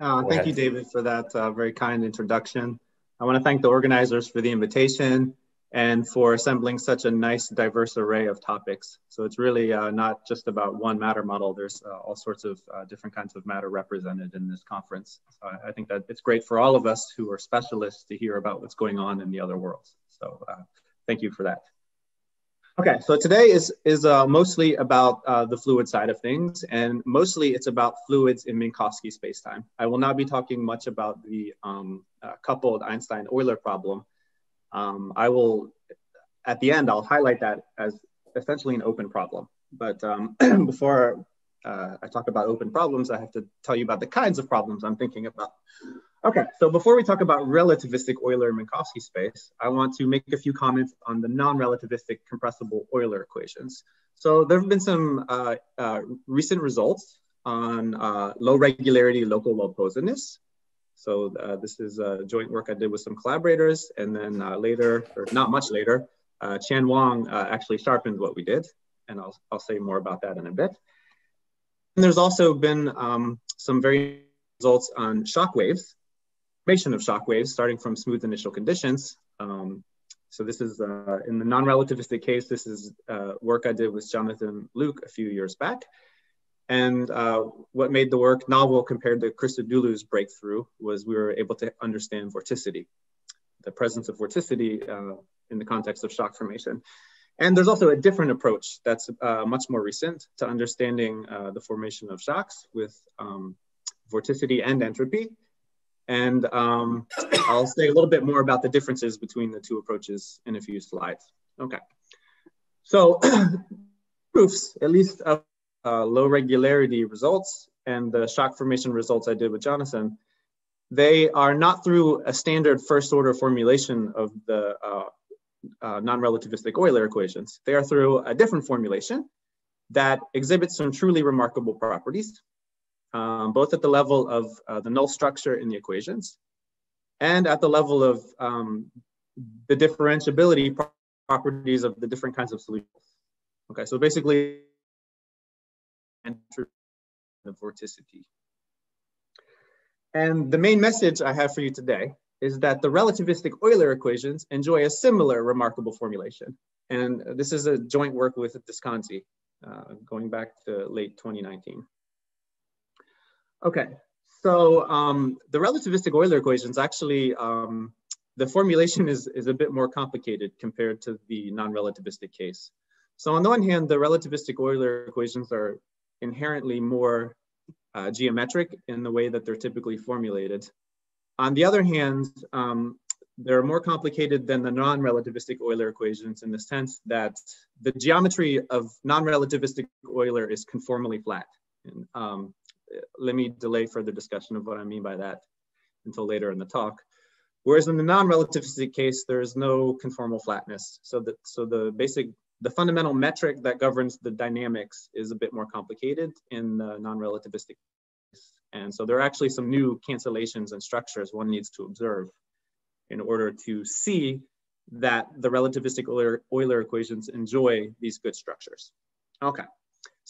Uh, thank you, David, for that uh, very kind introduction. I want to thank the organizers for the invitation and for assembling such a nice diverse array of topics. So it's really uh, not just about one matter model. There's uh, all sorts of uh, different kinds of matter represented in this conference. So I, I, think that it's great for all of us who are specialists to hear about what's going on in the other worlds. So uh, thank you for that. Okay, so today is, is uh, mostly about uh, the fluid side of things, and mostly it's about fluids in Minkowski spacetime. I will not be talking much about the um, coupled Einstein-Euler problem, um, I will, at the end, I'll highlight that as essentially an open problem. But um, before uh, I talk about open problems, I have to tell you about the kinds of problems I'm thinking about. Okay, so before we talk about relativistic Euler-Minkowski space, I want to make a few comments on the non-relativistic compressible Euler equations. So there have been some uh, uh, recent results on uh, low regularity local low posedness so uh, this is a joint work I did with some collaborators. And then uh, later, or not much later, uh, Qian Wang actually sharpened what we did. And I'll, I'll say more about that in a bit. And there's also been um, some very results on shock waves, formation of shock waves starting from smooth initial conditions. Um, so this is uh, in the non-relativistic case, this is uh, work I did with Jonathan Luk a few years back. And uh, what made the work novel compared to Christodoulou's breakthrough was we were able to understand vorticity, the presence of vorticity uh, in the context of shock formation. And there's also a different approach that's uh, much more recent to understanding uh, the formation of shocks with um, vorticity and entropy. And um, I'll say a little bit more about the differences between the two approaches in a few slides. Okay. So proofs, at least of uh, low regularity results and the shock formation results I did with Jonathan, they are not through a standard first order formulation of the uh, uh, non-relativistic Euler equations. They are through a different formulation that exhibits some truly remarkable properties, um, both at the level of uh, the null structure in the equations and at the level of um, the differentiability properties of the different kinds of solutions. Okay, so basically the vorticity. And the main message I have for you today is that the relativistic Euler equations enjoy a similar remarkable formulation. And this is a joint work with Disconzi, uh, going back to late 2019. Okay, so um, the relativistic Euler equations actually, um, the formulation is, is a bit more complicated compared to the non-relativistic case. So on the one hand, the relativistic Euler equations are inherently more uh, geometric in the way that they're typically formulated. On the other hand, um, they're more complicated than the non-relativistic Euler equations in the sense that the geometry of non-relativistic Euler is conformally flat. And, um, let me delay further discussion of what I mean by that until later in the talk. Whereas in the non-relativistic case, there is no conformal flatness. So that so the basic the fundamental metric that governs the dynamics is a bit more complicated in the non-relativistic case. and so there are actually some new cancellations and structures one needs to observe in order to see that the relativistic Euler, Euler equations enjoy these good structures. Okay,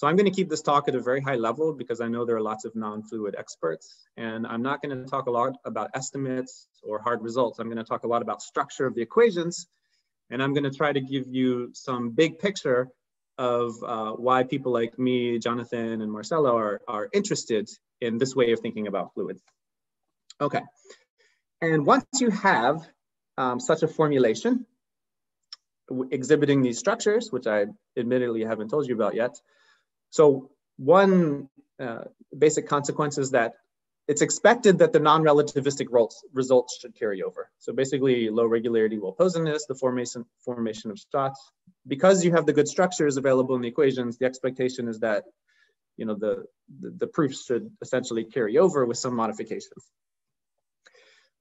so I'm gonna keep this talk at a very high level because I know there are lots of non-fluid experts and I'm not gonna talk a lot about estimates or hard results. I'm gonna talk a lot about structure of the equations and I'm gonna try to give you some big picture of uh, why people like me, Jonathan, and Marcelo are, are interested in this way of thinking about fluids. Okay, and once you have um, such a formulation exhibiting these structures, which I admittedly haven't told you about yet. So one uh, basic consequence is that it's expected that the non-relativistic results should carry over. So basically low regularity well posedness, the formation, formation of shocks. Because you have the good structures available in the equations, the expectation is that you know, the, the, the proofs should essentially carry over with some modifications.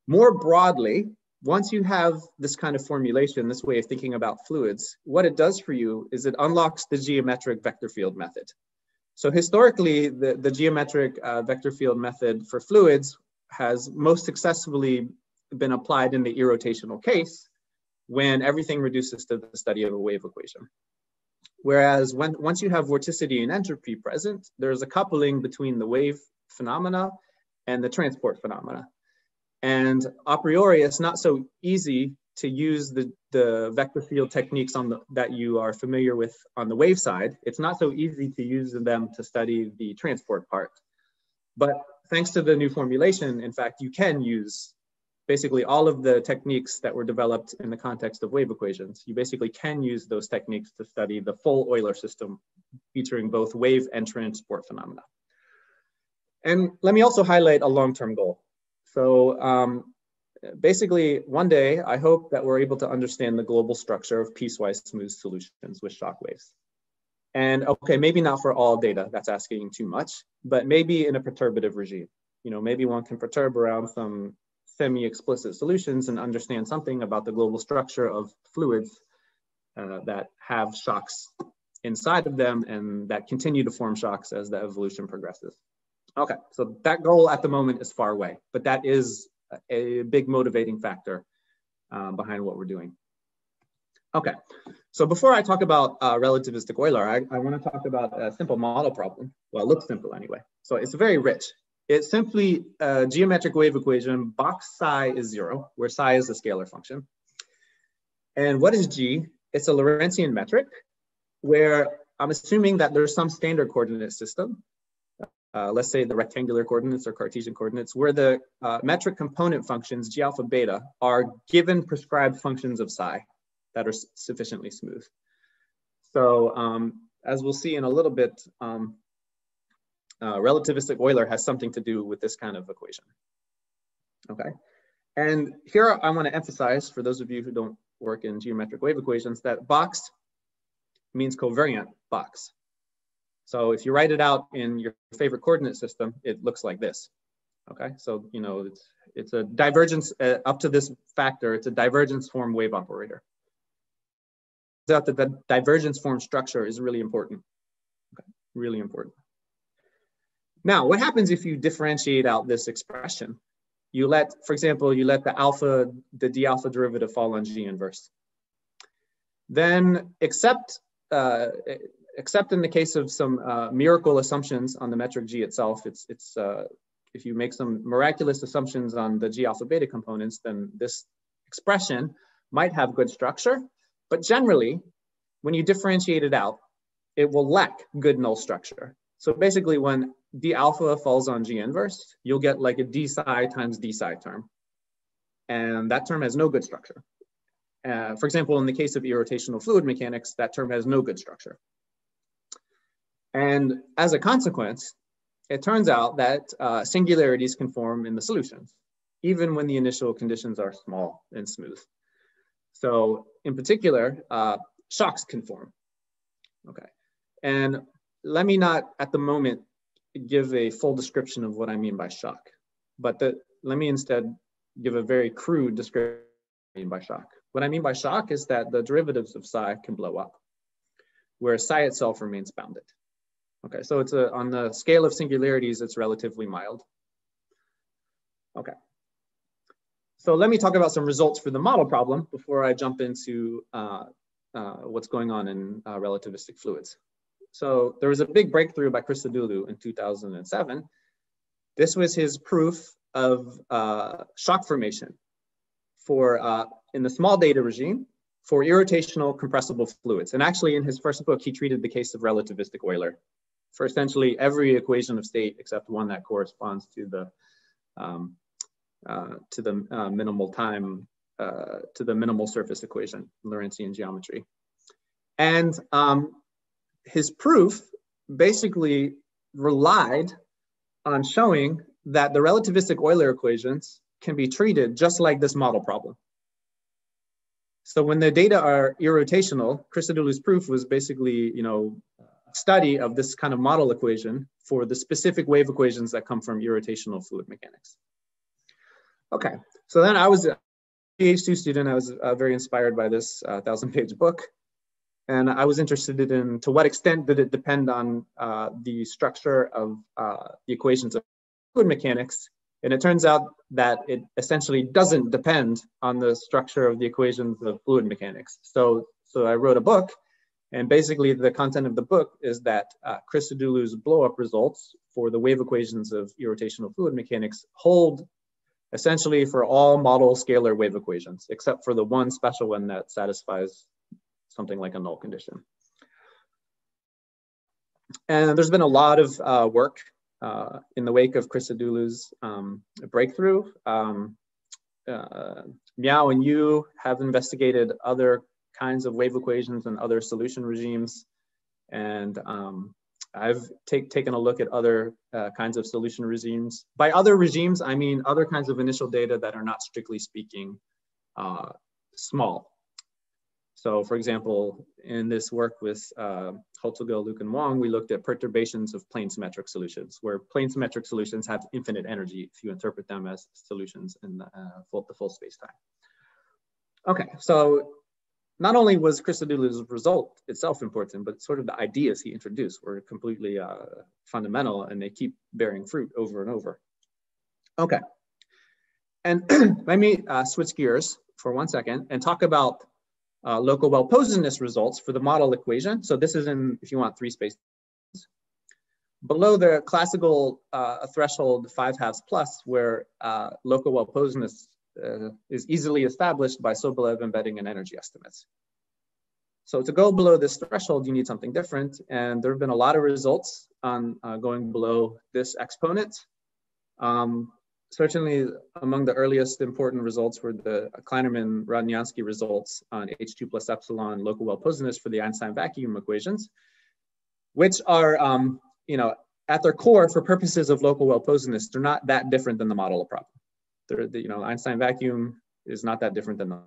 More broadly, once you have this kind of formulation, this way of thinking about fluids, what it does for you is it unlocks the geometric vector field method. So historically, the, the geometric uh, vector field method for fluids has most successfully been applied in the irrotational case when everything reduces to the study of a wave equation. Whereas when, once you have vorticity and entropy present, there's a coupling between the wave phenomena and the transport phenomena. And a priori, it's not so easy to use the, the vector field techniques on the, that you are familiar with on the wave side. It's not so easy to use them to study the transport part. But thanks to the new formulation, in fact, you can use basically all of the techniques that were developed in the context of wave equations. You basically can use those techniques to study the full Euler system featuring both wave and transport phenomena. And let me also highlight a long-term goal. So um, basically, one day, I hope that we're able to understand the global structure of piecewise smooth solutions with shock waves. And okay, maybe not for all data, that's asking too much, but maybe in a perturbative regime. You know, maybe one can perturb around some semi-explicit solutions and understand something about the global structure of fluids uh, that have shocks inside of them and that continue to form shocks as the evolution progresses. Okay, so that goal at the moment is far away, but that is a big motivating factor um, behind what we're doing. Okay, so before I talk about uh, relativistic Euler, I, I want to talk about a simple model problem. Well, it looks simple anyway. So it's very rich. It's simply a geometric wave equation, box psi is zero, where psi is a scalar function. And what is G? It's a Lorentzian metric where I'm assuming that there's some standard coordinate system uh, let's say the rectangular coordinates or Cartesian coordinates, where the uh, metric component functions, g alpha beta, are given prescribed functions of psi that are sufficiently smooth. So um, as we'll see in a little bit, um, uh, relativistic Euler has something to do with this kind of equation. Okay, and here I want to emphasize for those of you who don't work in geometric wave equations that box means covariant box. So if you write it out in your favorite coordinate system, it looks like this. Okay, so you know it's it's a divergence uh, up to this factor. It's a divergence form wave operator. Out that the divergence form structure is really important. Okay, really important. Now, what happens if you differentiate out this expression? You let, for example, you let the alpha, the d alpha derivative fall on g inverse. Then accept uh, except in the case of some uh, miracle assumptions on the metric G itself, it's, it's uh, if you make some miraculous assumptions on the G alpha beta components, then this expression might have good structure. But generally, when you differentiate it out, it will lack good null structure. So basically when d alpha falls on G inverse, you'll get like a d psi times d psi term. And that term has no good structure. Uh, for example, in the case of irrotational fluid mechanics, that term has no good structure. And as a consequence, it turns out that uh, singularities can form in the solutions, even when the initial conditions are small and smooth. So in particular, uh, shocks can form. Okay, and let me not at the moment give a full description of what I mean by shock, but the, let me instead give a very crude description by shock. What I mean by shock is that the derivatives of psi can blow up, where psi itself remains bounded. Okay, so it's a, on the scale of singularities, it's relatively mild. Okay. So let me talk about some results for the model problem before I jump into uh, uh, what's going on in uh, relativistic fluids. So there was a big breakthrough by Christodoulou in 2007. This was his proof of uh, shock formation for uh, in the small data regime for irrotational compressible fluids. And actually in his first book, he treated the case of relativistic Euler for essentially every equation of state except one that corresponds to the um, uh, to the uh, minimal time uh, to the minimal surface equation, Lorentzian geometry. And um, his proof basically relied on showing that the relativistic Euler equations can be treated just like this model problem. So when the data are irrotational, Christodoulou's proof was basically, you know, study of this kind of model equation for the specific wave equations that come from irrotational fluid mechanics. Okay, so then I was a PhD student. I was uh, very inspired by this uh, thousand page book. And I was interested in to what extent did it depend on uh, the structure of uh, the equations of fluid mechanics. And it turns out that it essentially doesn't depend on the structure of the equations of fluid mechanics. So, so I wrote a book And basically the content of the book is that uh, Christodoulou's blow-up results for the wave equations of irrotational fluid mechanics hold essentially for all model scalar wave equations, except for the one special one that satisfies something like a null condition. And there's been a lot of uh, work uh, in the wake of Christodoulou's um, breakthrough. Um, uh, Miao and Yu have investigated other kinds of wave equations and other solution regimes. And um, I've take, taken a look at other uh, kinds of solution regimes. By other regimes, I mean other kinds of initial data that are not strictly speaking uh, small. So for example, in this work with uh, Luk, and Wong, we looked at perturbations of plane symmetric solutions, where plane symmetric solutions have infinite energy if you interpret them as solutions in the, uh, full, the full space-time. Okay, so not only was Christodoulou's result itself important, but sort of the ideas he introduced were completely uh, fundamental and they keep bearing fruit over and over. Okay, and let me uh, switch gears for one second and talk about uh, local well-posedness results for the model equation. So this is in, if you want, three spaces. Below the classical uh, threshold five halves plus, where uh, local well-posedness uh, is easily established by Sobolev embedding and energy estimates. So to go below this threshold, you need something different. And there have been a lot of results on uh, going below this exponent. Um, certainly among the earliest important results were the Klainerman-Rodnianski results on H2 plus epsilon local well-posedness for the Einstein vacuum equations, which are, um, you know, at their core, for purposes of local well-posedness, they're not that different than the model of problem. They're, the, you know, Einstein vacuum is not that different than the,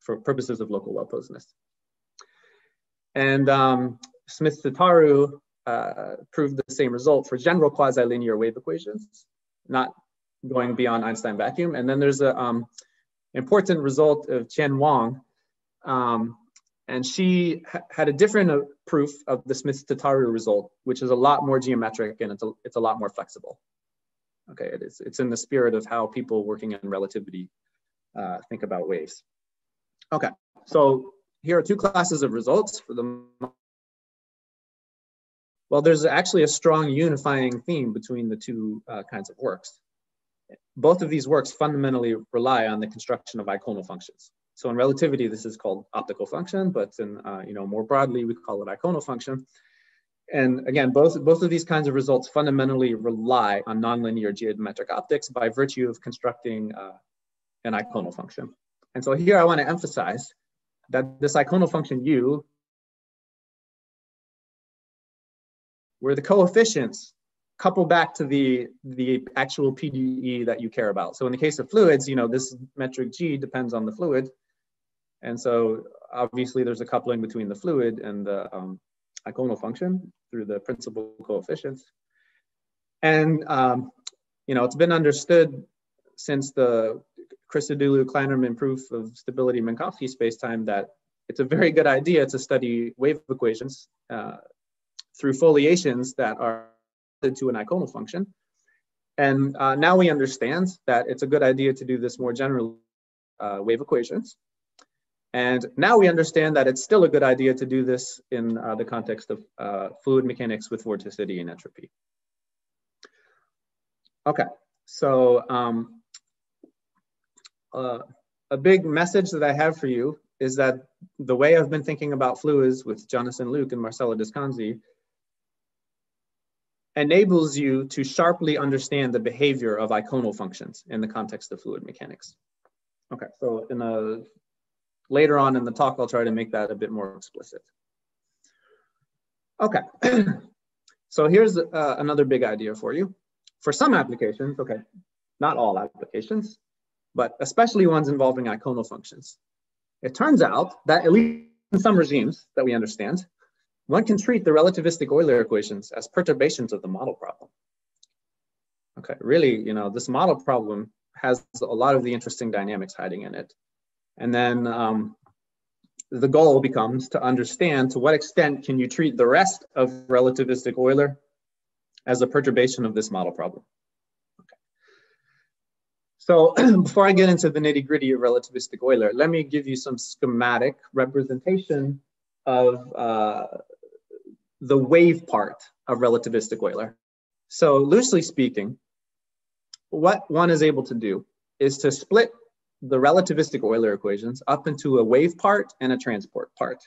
for purposes of local well-posedness. And um, Smith-Tataru uh, proved the same result for general quasi-linear wave equations, not going beyond Einstein vacuum. And then there's a um, important result of Qian Wang, Um, and she ha had a different uh, proof of the Smith-Tataru result, which is a lot more geometric and it's a, it's a lot more flexible. Okay, it is, it's in the spirit of how people working in relativity uh, think about waves. Okay, so here are two classes of results for the well, there's actually a strong unifying theme between the two uh, kinds of works both of these works fundamentally rely on the construction of eikonal functions. So in relativity, this is called optical function, but in, uh, you know, more broadly, we call it eikonal function. And again, both, both of these kinds of results fundamentally rely on nonlinear geometric optics by virtue of constructing uh, an eikonal function. And so here I want to emphasize that this eikonal function u, where the coefficients couple back to the, the actual PDE that you care about. So in the case of fluids, you know, this metric G depends on the fluid. And so obviously there's a coupling between the fluid and the um, eikonal function through the principal coefficients. And, um, you know, it's been understood since the Christodoulou-Klainerman proof of stability Minkowski spacetime that it's a very good idea to study wave equations uh, through foliations that are to an iconal function. And uh, now we understand that it's a good idea to do this more generally uh, wave equations. And now we understand that it's still a good idea to do this in uh, the context of uh, fluid mechanics with vorticity and entropy. Okay, so um, uh, a big message that I have for you is that the way I've been thinking about fluids with Jonathan Luk and Marcelo Disconzi enables you to sharply understand the behavior of eikonal functions in the context of fluid mechanics. Okay, so in a, later on in the talk, I'll try to make that a bit more explicit. Okay, so here's uh, another big idea for you. For some applications, okay, not all applications, but especially ones involving eikonal functions. It turns out that at least in some regimes that we understand, one can treat the relativistic Euler equations as perturbations of the model problem. Okay, really, you know, this model problem has a lot of the interesting dynamics hiding in it. And then um, the goal becomes to understand to what extent can you treat the rest of relativistic Euler as a perturbation of this model problem. Okay. So before I get into the nitty gritty of relativistic Euler, let me give you some schematic representation of uh, the wave part of relativistic Euler. So loosely speaking, what one is able to do is to split the relativistic Euler equations up into a wave part and a transport part.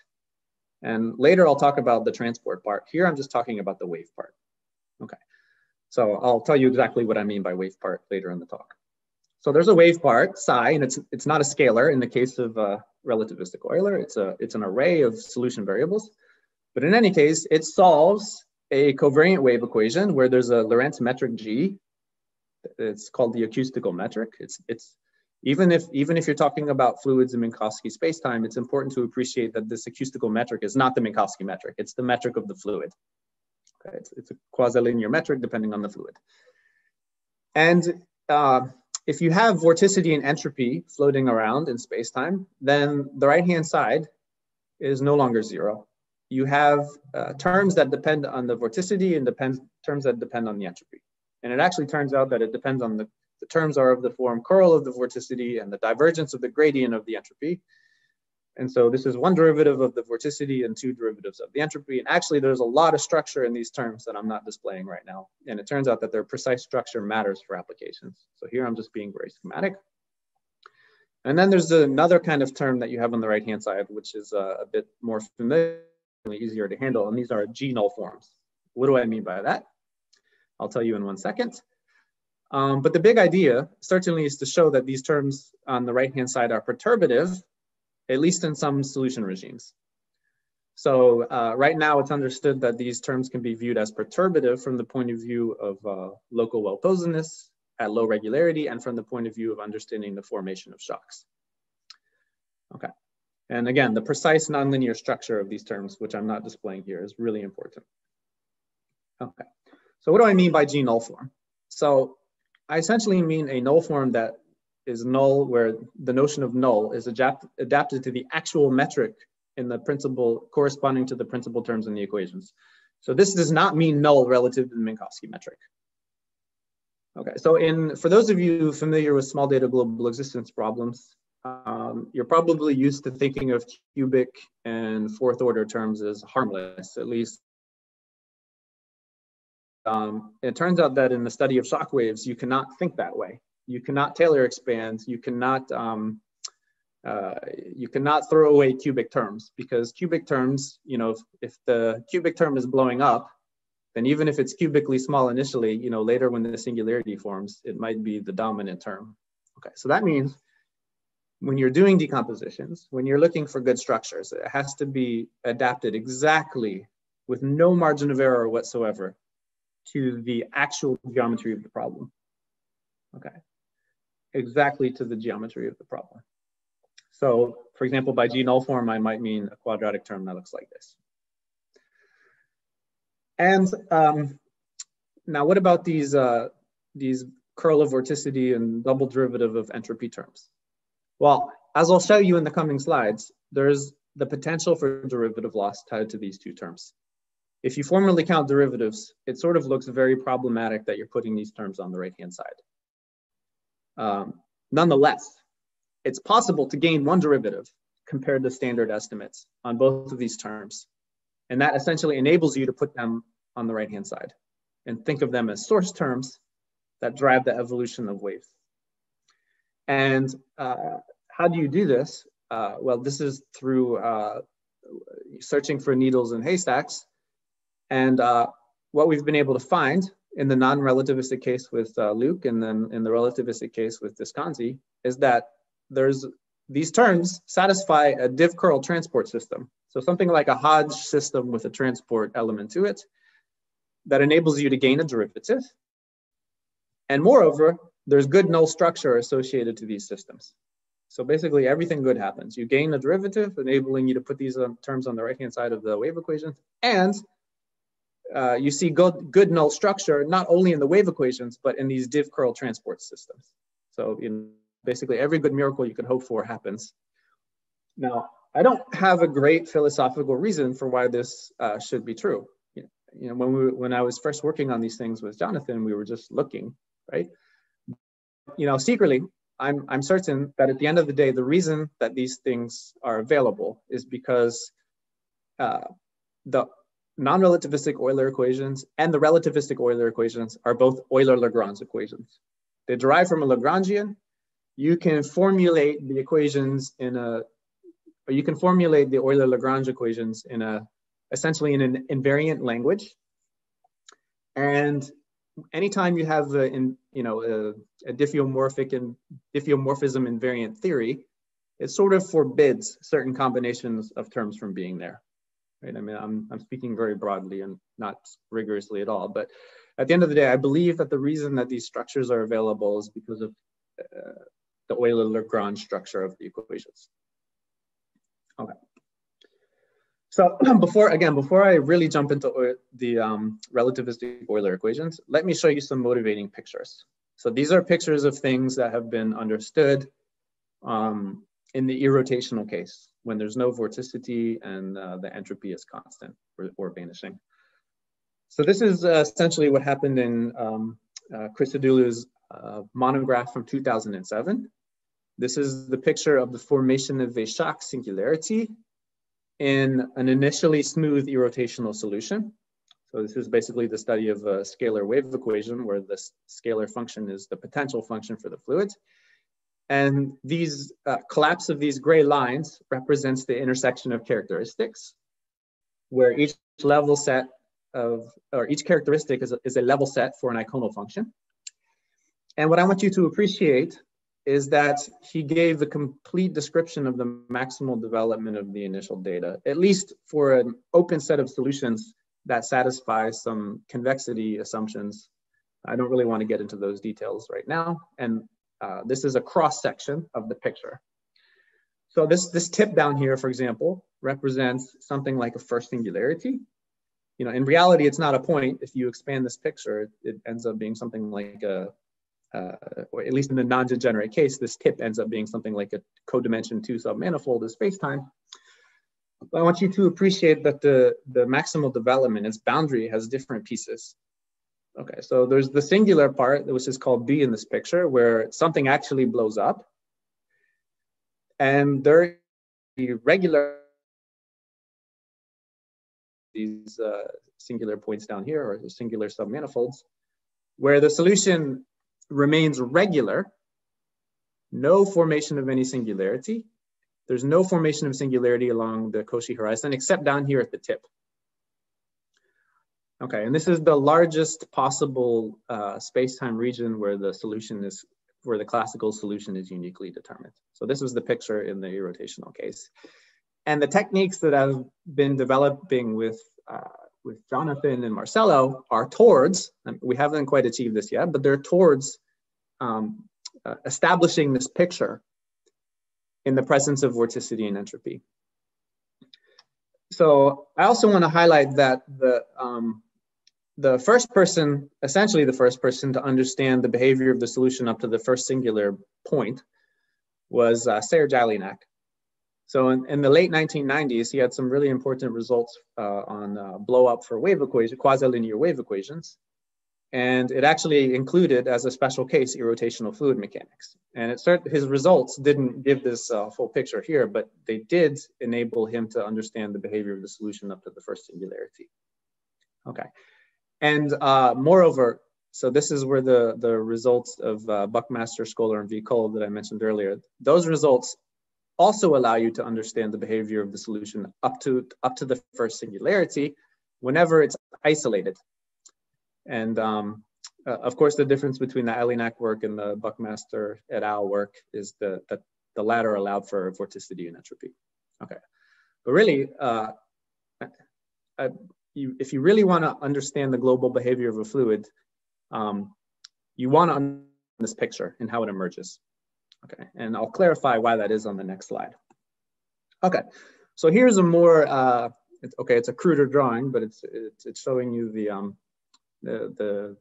And later I'll talk about the transport part. Here I'm just talking about the wave part. Okay, so I'll tell you exactly what I mean by wave part later in the talk. So there's a wave part, psi, and it's it's not a scalar in the case of uh, relativistic Euler. It's a it's an array of solution variables. But in any case, it solves a covariant wave equation where there's a Lorentz metric G. It's called the acoustical metric. It's it's even if even if you're talking about fluids in Minkowski spacetime, it's important to appreciate that this acoustical metric is not the Minkowski metric. It's the metric of the fluid. Okay, it's, it's a quasi-linear metric depending on the fluid. And uh, if you have vorticity and entropy floating around in spacetime, then the right-hand side is no longer zero. You have uh, terms that depend on the vorticity and depends terms that depend on the entropy. And it actually turns out that it depends on the the terms are of the form curl of the vorticity and the divergence of the gradient of the entropy. And so this is one derivative of the vorticity and two derivatives of the entropy. And actually there's a lot of structure in these terms that I'm not displaying right now. And it turns out that their precise structure matters for applications. So here I'm just being very schematic. And then there's another kind of term that you have on the right-hand side, which is uh, a bit more familiar, easier to handle. And these are G-null forms. What do I mean by that? I'll tell you in one second. Um, but the big idea certainly is to show that these terms on the right-hand side are perturbative, at least in some solution regimes. So uh, right now it's understood that these terms can be viewed as perturbative from the point of view of uh, local well posedness at low regularity and from the point of view of understanding the formation of shocks. Okay, and again, the precise nonlinear structure of these terms, which I'm not displaying here, is really important. Okay, so what do I mean by G null form? So I essentially mean a null form that is null where the notion of null is adapt adapted to the actual metric in the principal corresponding to the principal terms in the equations. So this does not mean null relative to the Minkowski metric. Okay, so in for those of you familiar with small data global existence problems, um, you're probably used to thinking of cubic and fourth order terms as harmless, at least um, it turns out that in the study of shock waves, you cannot think that way. You cannot Taylor expand. You cannot um, uh, you cannot throw away cubic terms because cubic terms, you know, if, if, the cubic term is blowing up, then even if it's cubically small initially, you know, later when the singularity forms, it might be the dominant term. Okay, so that means when you're doing decompositions, when you're looking for good structures, it has to be adapted exactly with no margin of error whatsoever to the actual geometry of the problem. Okay, exactly to the geometry of the problem. So for example, by G null form, I might mean a quadratic term that looks like this. And um, now what about these, uh, these curl of vorticity and double derivative of entropy terms? Well, as I'll show you in the coming slides, there's the potential for derivative loss tied to these two terms. If you formally count derivatives, it sort of looks very problematic that you're putting these terms on the right-hand side. Um, nonetheless, it's possible to gain one derivative compared to standard estimates on both of these terms. And that essentially enables you to put them on the right-hand side and think of them as source terms that drive the evolution of waves. And uh, how do you do this? Uh, well, this is through uh, searching for needles in haystacks and uh, what we've been able to find in the non-relativistic case with uh, Luk and then in the relativistic case with Disconzi is that there's these terms satisfy a div curl transport system. So something like a Hodge system with a transport element to it that enables you to gain a derivative. And moreover, there's good null structure associated to these systems. So basically everything good happens. You gain a derivative, enabling you to put these um, terms on the right-hand side of the wave equation, and uh, you see good, good null structure, not only in the wave equations, but in these div curl transport systems. So in basically every good miracle you could hope for happens. Now, I don't have a great philosophical reason for why this uh, should be true. You know, when, we, when I was first working on these things with Jonathan, we were just looking, right? You know, secretly, I'm, I'm certain that at the end of the day, the reason that these things are available is because uh, the non-relativistic Euler equations and the relativistic Euler equations are both Euler-Lagrange equations. They derive from a Lagrangian. You can formulate the equations in a, or you can formulate the Euler-Lagrange equations in a, essentially in an invariant language. And anytime you have a, in, you know, a, a diffeomorphic and diffeomorphism invariant theory, it sort of forbids certain combinations of terms from being there. Right? I mean, I'm, I'm speaking very broadly and not rigorously at all, but at the end of the day, I believe that the reason that these structures are available is because of uh, the Euler-Lagrange structure of the equations. Okay. So before, again, before I really jump into the um, relativistic Euler equations, let me show you some motivating pictures. So these are pictures of things that have been understood um, in the irrotational case, when there's no vorticity and uh, the entropy is constant or, or vanishing. So this is uh, essentially what happened in um, uh, Christodoulou's uh, monograph from 2007. This is the picture of the formation of a shock singularity in an initially smooth irrotational solution. So this is basically the study of a scalar wave equation where the scalar function is the potential function for the fluid. And these uh, collapse of these gray lines represents the intersection of characteristics where each level set of, or each characteristic is a, is a level set for an eikonal function. And what I want you to appreciate is that he gave a complete description of the maximal development of the initial data, at least for an open set of solutions that satisfies some convexity assumptions. I don't really want to get into those details right now. And uh, this is a cross section of the picture. So this, this tip down here, for example, represents something like a first singularity. You know, in reality, it's not a point. If you expand this picture, it ends up being something like a uh, or at least in the non-degenerate case, this tip ends up being something like a codimension two submanifold of spacetime. But I want you to appreciate that the, the maximal development, its boundary has different pieces. Okay, so there's the singular part, which is called B in this picture, where something actually blows up. And there the regular these uh, singular points down here, or singular submanifolds, where the solution remains regular, no formation of any singularity. There's no formation of singularity along the Cauchy horizon except down here at the tip. Okay, and this is the largest possible uh, space-time region where the solution is, where the classical solution is uniquely determined. So this was the picture in the irrotational case. And the techniques that I've been developing with uh, with Jonathan and Marcelo are towards, we haven't quite achieved this yet, but they're towards um, uh, establishing this picture in the presence of vorticity and entropy. So I also want to highlight that the, um, the first person, essentially the first person to understand the behavior of the solution up to the first singular point was uh, Alinhac. So in, in, the late 1990s, he had some really important results uh, on uh, blow up for wave equation, quasi-linear wave equations. And it actually included as a special case irrotational fluid mechanics. And it started, his results didn't give this uh, full picture here, but they did enable him to understand the behavior of the solution up to the first singularity. Okay. And uh, moreover, so this is where the, the results of uh, Buckmaster, Shkoller, and Vicol that I mentioned earlier, those results also allow you to understand the behavior of the solution up to, up to the first singularity whenever it's isolated. And um, uh, of course, the difference between the Alinhac work and the Buckmaster et al. work is the, that the latter allowed for vorticity and entropy. Okay, but really, uh, I, you, if you really want to understand the global behavior of a fluid, um, you want to understand this picture and how it emerges. Okay, and I'll clarify why that is on the next slide. Okay, so here's a more, uh, it's, okay, it's a cruder drawing, but it's, it's, it's showing you the, um, the, the,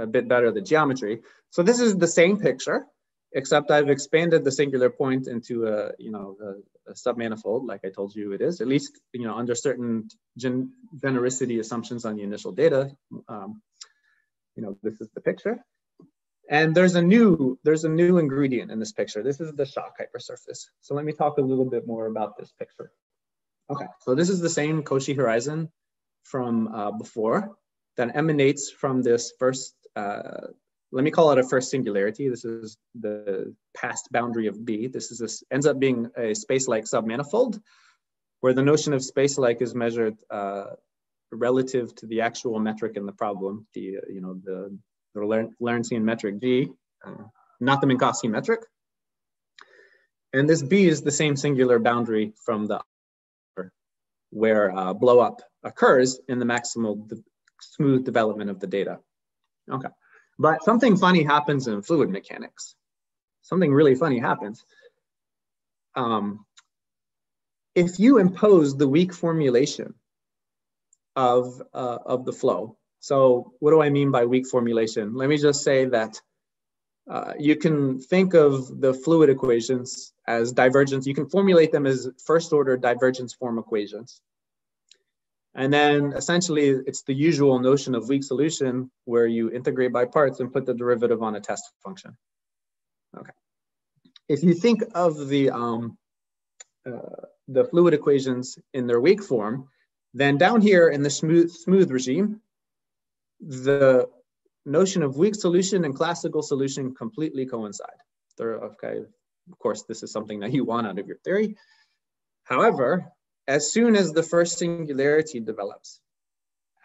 a bit better the geometry. So this is the same picture, except I've expanded the singular point into a, you know, a, a submanifold, like I told you it is, at least, you know, under certain gen genericity assumptions on the initial data. Um, you know, this is the picture. And there's a new there's a new ingredient in this picture. This is the shock hypersurface. So let me talk a little bit more about this picture. Okay, so this is the same Cauchy horizon from uh, before that emanates from this first, uh, let me call it a first singularity. This is the past boundary of B. This is this ends up being a space-like submanifold where the notion of space-like is measured uh, relative to the actual metric in the problem, the, you know, the, the Lorentzian metric G, uh, not the Minkowski metric. And this B is the same singular boundary from the where uh, blow up occurs in the maximal de smooth development of the data. Okay, but something funny happens in fluid mechanics. Something really funny happens. Um, if you impose the weak formulation of, uh, of the flow, so what do I mean by weak formulation? Let me just say that uh, you can think of the fluid equations as divergence. You can formulate them as first order divergence form equations. And then essentially it's the usual notion of weak solution where you integrate by parts and put the derivative on a test function. Okay. If you think of the, um, uh, the fluid equations in their weak form, then down here in the smooth, smooth regime, the notion of weak solution and classical solution completely coincide. They're, okay, of course, this is something that you want out of your theory. However, as soon as the first singularity develops,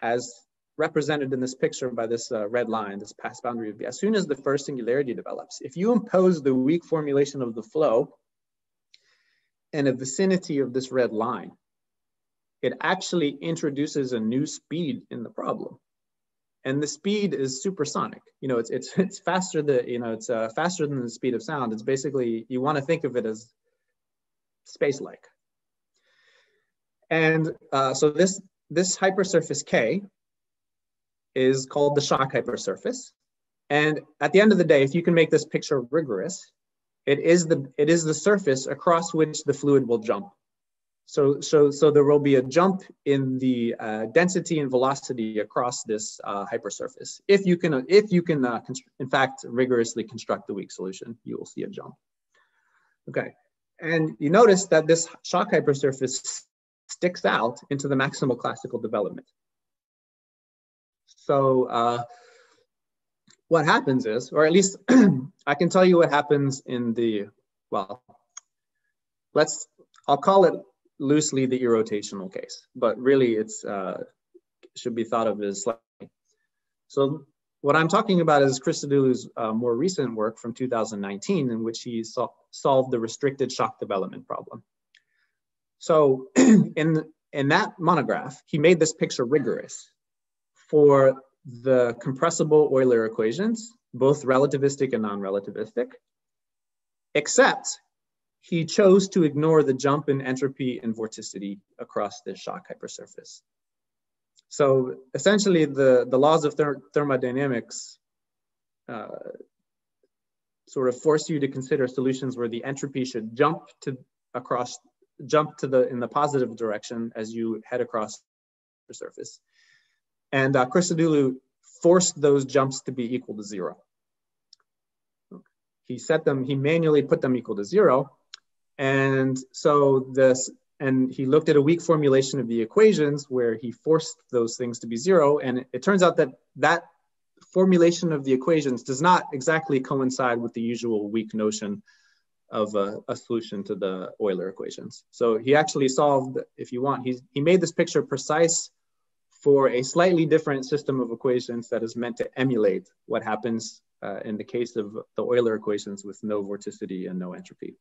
as represented in this picture by this uh, red line, this past boundary of B, as soon as the first singularity develops, if you impose the weak formulation of the flow in a vicinity of this red line, it actually introduces a new speed in the problem and the speed is supersonic. You know, it's it's it's faster than you know it's uh, faster than the speed of sound. It's basically you want to think of it as space-like. And uh, so this this hypersurface K is called the shock hypersurface. And at the end of the day, if you can make this picture rigorous, it is the it is the surface across which the fluid will jump. So, so, so there will be a jump in the uh, density and velocity across this uh, hypersurface. If you can, if you can, uh, in fact, rigorously construct the weak solution, you will see a jump. Okay, and you notice that this shock hypersurface sticks out into the maximal classical development. So uh, what happens is, or at least I can tell you what happens in the, well, let's, I'll call it loosely the irrotational case, but really it's uh, should be thought of as slightly. So what I'm talking about is Christodoulou's uh, more recent work from 2019 in which he sol solved the restricted shock development problem. So in, in that monograph, he made this picture rigorous for the compressible Euler equations, both relativistic and non-relativistic, except he chose to ignore the jump in entropy and vorticity across the shock hypersurface. So essentially the, the laws of ther thermodynamics uh, sort of force you to consider solutions where the entropy should jump to across, jump to the in the positive direction as you head across the surface. And uh, Christodoulou forced those jumps to be equal to zero. He set them, he manually put them equal to zero, and so this, and he looked at a weak formulation of the equations where he forced those things to be zero. And it turns out that that formulation of the equations does not exactly coincide with the usual weak notion of a, a, solution to the Euler equations. So he actually solved, if you want, he, he made this picture precise for a slightly different system of equations that is meant to emulate what happens uh, in the case of the Euler equations with no vorticity and no entropy.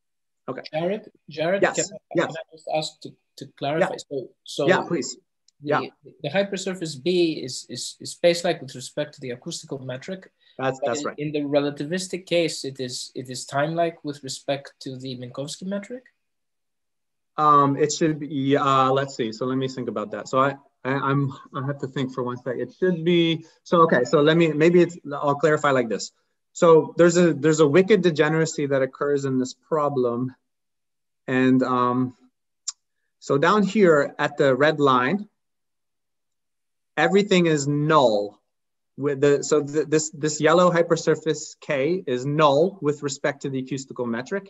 Okay. Jared, Jared, yes. can, yes. can I just ask to, to clarify? Yeah. So, so yeah, please. The, yeah. the hypersurface B is, is, is space-like with respect to the acoustical metric. That's that's in, right. In the relativistic case, it is it is time-like with respect to the Minkowski metric. Um, it should be. Uh, let's see. So let me think about that. So I, I I'm I have to think for one second. It should be. So okay. So let me maybe it's. I'll clarify like this. So there's a there's a wicked degeneracy that occurs in this problem. And um, so down here at the red line, everything is null. With the so th this this yellow hypersurface K is null with respect to the acoustical metric,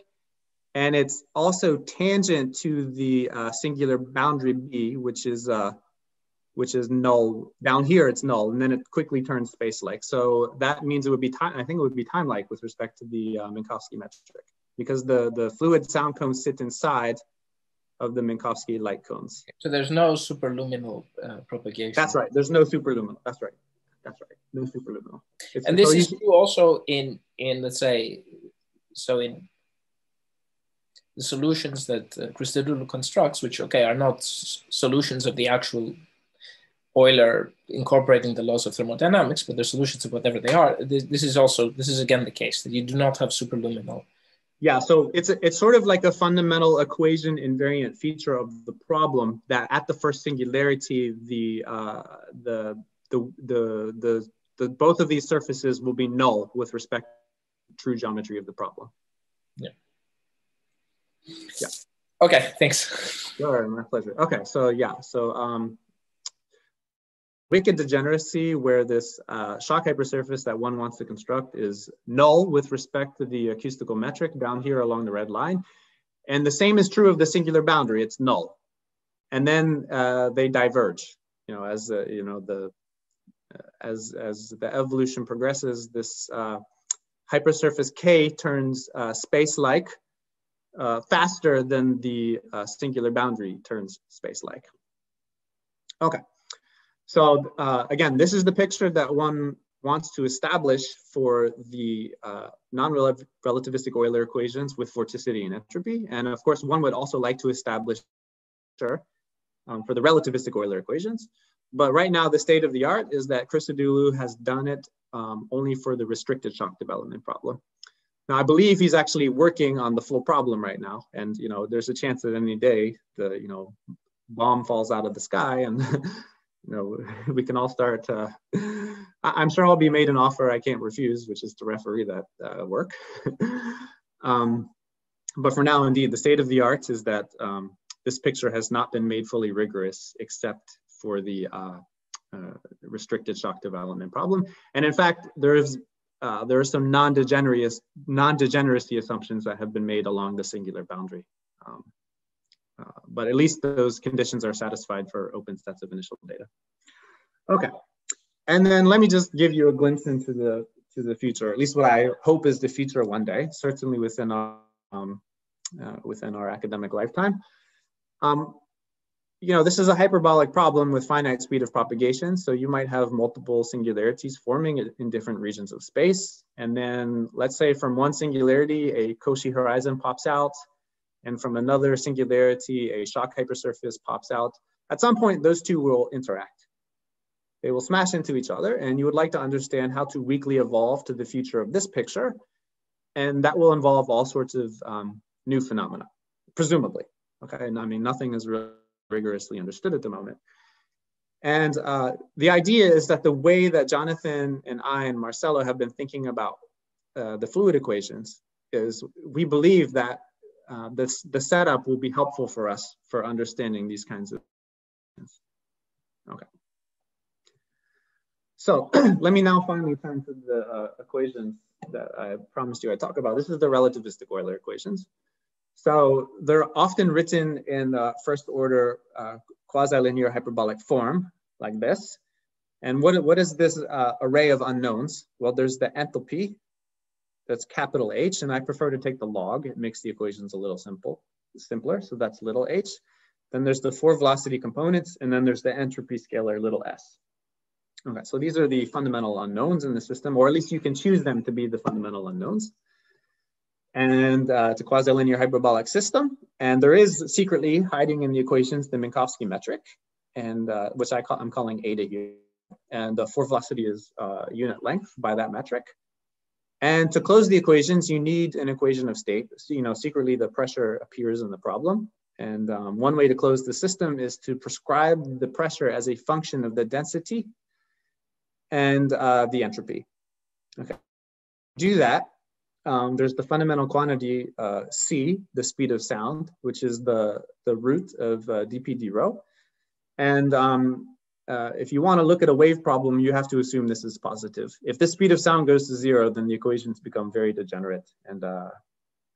And it's also tangent to the uh, singular boundary B, which is uh, which is null. Down here, it's null, and then it quickly turns space-like. So that means it would be time. I think it would be time-like with respect to the uh, Minkowski metric, because the the fluid sound cones sit inside of the Minkowski light cones. So there's no superluminal uh, propagation. That's right. There's no superluminal. That's right. That's right. No superluminal. It's and this is true also in in let's say, so in the solutions that uh, Christodoulou constructs, which okay are not solutions of the actual Euler incorporating the laws of thermodynamics, but they're solutions of whatever they are. This, this is also this is again the case that you do not have superluminal yeah, so it's a, it's sort of like a fundamental equation invariant feature of the problem that at the first singularity, the uh, the, the the the the both of these surfaces will be null with respect to true geometry of the problem. Yeah. Yeah. Okay, thanks. Sure, my pleasure. Okay, so yeah, so um, wicked degeneracy where this uh, shock hypersurface that one wants to construct is null with respect to the acoustical metric down here along the red line. And the same is true of the singular boundary, it's null. And then uh, they diverge, you know, as, uh, you know, the, as, as the evolution progresses, this uh, hypersurface K turns uh, space-like faster than the singular boundary turns space-like. Okay. So uh, again, this is the picture that one wants to establish for the uh, non-relativistic Euler equations with vorticity and entropy. And of course, one would also like to establish um, for the relativistic Euler equations. But right now, the state of the art is that Christodoulou has done it um, only for the restricted shock development problem. Now, I believe he's actually working on the full problem right now. And, you know, there's a chance that any day the, you know, bomb falls out of the sky and you know, we can all start. Uh, I'm sure I'll be made an offer I can't refuse, which is to referee that uh, work. um, but for now, indeed, the state of the art is that um, this picture has not been made fully rigorous except for the uh, uh restricted shock development problem. And in fact, there is uh, there are some non-degeneracy non-degeneracy assumptions that have been made along the singular boundary. Um, uh, but at least those conditions are satisfied for open sets of initial data. Okay, and then let me just give you a glimpse into the to the future, at least what I hope is the future one day, certainly within our um, uh, within our academic lifetime. Um, you know, this is a hyperbolic problem with finite speed of propagation. So you might have multiple singularities forming in different regions of space. And then let's say from one singularity, a Cauchy horizon pops out and from another singularity, a shock hypersurface pops out. At some point, those two will interact. They will smash into each other, and you would like to understand how to weakly evolve to the future of this picture. And that will involve all sorts of um, new phenomena, presumably. Okay, and I mean, nothing is really rigorously understood at the moment. And uh, the idea is that the way that Jonathan and I and Marcelo have been thinking about uh, the fluid equations is we believe that uh, this, the setup will be helpful for us for understanding these kinds of things. Okay. So let me now finally turn to the uh, equations that I promised you I'd talk about. This is the relativistic Euler equations. So they're often written in the first order uh, quasi-linear hyperbolic form like this. And what, what is this uh, array of unknowns? Well, there's the enthalpy, that's capital H, and I prefer to take the log. It makes the equations a little simple, simpler. So that's little h. Then there's the four velocity components, and then there's the entropy scalar little s. Okay, so these are the fundamental unknowns in the system, or at least you can choose them to be the fundamental unknowns. And uh, it's a quasi-linear hyperbolic system. And there is secretly hiding in the equations the Minkowski metric, and uh, which I call, I'm calling eta here. And the four velocity is uh, unit length by that metric. And to close the equations, you need an equation of state. So, you know, secretly the pressure appears in the problem. And um, one way to close the system is to prescribe the pressure as a function of the density and uh, the entropy. Okay, do that. Um, there's the fundamental quantity uh, c, the speed of sound, which is the, the root of uh, d rho. And um, uh, if you want to look at a wave problem, you have to assume this is positive. If the speed of sound goes to zero, then the equations become very degenerate and uh,